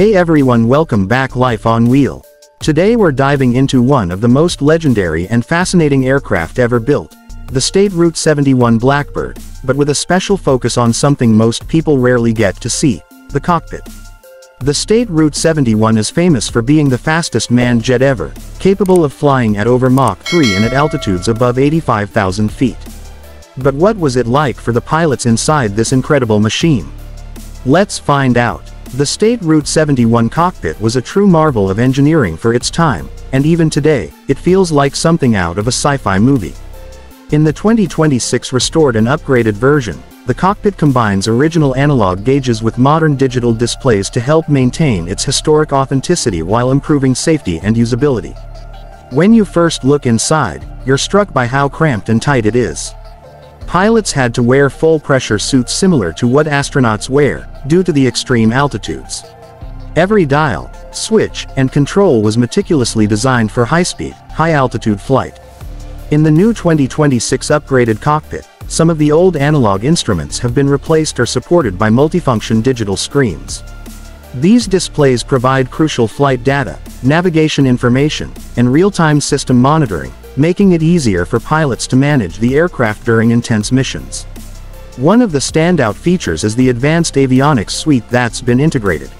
Hey everyone welcome back Life on Wheel. Today we're diving into one of the most legendary and fascinating aircraft ever built, the SR-71 Blackbird, but with a special focus on something most people rarely get to see, the cockpit. The SR-71 is famous for being the fastest manned jet ever, capable of flying at over Mach 3 and at altitudes above 85,000 feet. But what was it like for the pilots inside this incredible machine? Let's find out. The SR-71 cockpit was a true marvel of engineering for its time, and even today, it feels like something out of a sci-fi movie. In the 2026 restored and upgraded version, the cockpit combines original analog gauges with modern digital displays to help maintain its historic authenticity while improving safety and usability. When you first look inside, you're struck by how cramped and tight it is. Pilots had to wear full-pressure suits similar to what astronauts wear, due to the extreme altitudes. Every dial, switch, and control was meticulously designed for high-speed, high-altitude flight. In the new 2026 upgraded cockpit, some of the old analog instruments have been replaced or supported by multifunction digital screens. These displays provide crucial flight data, navigation information, and real-time system monitoring, making it easier for pilots to manage the aircraft during intense missions. One of the standout features is the advanced avionics suite that's been integrated.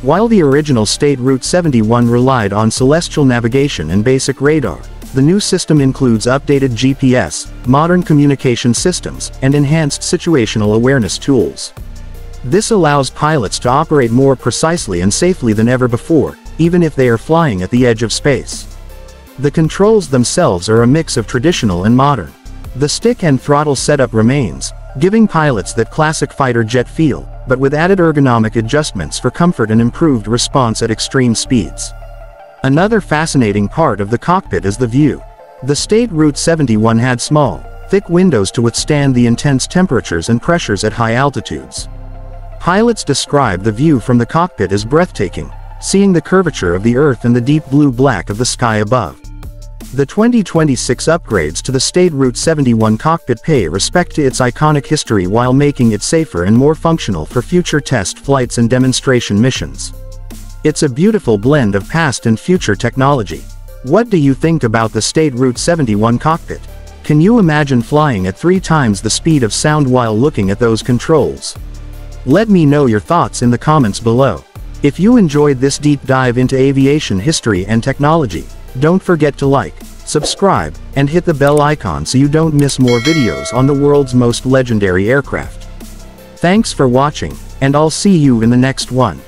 While the original SR-71 relied on celestial navigation and basic radar, the new system includes updated GPS, modern communication systems, and enhanced situational awareness tools. This allows pilots to operate more precisely and safely than ever before, even if they are flying at the edge of space. The controls themselves are a mix of traditional and modern. The stick and throttle setup remains, giving pilots that classic fighter jet feel, but with added ergonomic adjustments for comfort and improved response at extreme speeds. Another fascinating part of the cockpit is the view. The SR-71 had small, thick windows to withstand the intense temperatures and pressures at high altitudes. Pilots describe the view from the cockpit as breathtaking, seeing the curvature of the Earth and the deep blue-black of the sky above. The 2026 upgrades to the SR-71 cockpit pay respect to its iconic history while making it safer and more functional for future test flights and demonstration missions. It's a beautiful blend of past and future technology. What do you think about the SR-71 cockpit? Can you imagine flying at three times the speed of sound while looking at those controls? Let me know your thoughts in the comments below. If you enjoyed this deep dive into aviation history and technology, don't forget to like, subscribe, and hit the bell icon so you don't miss more videos on the world's most legendary aircraft. Thanks for watching, and I'll see you in the next one.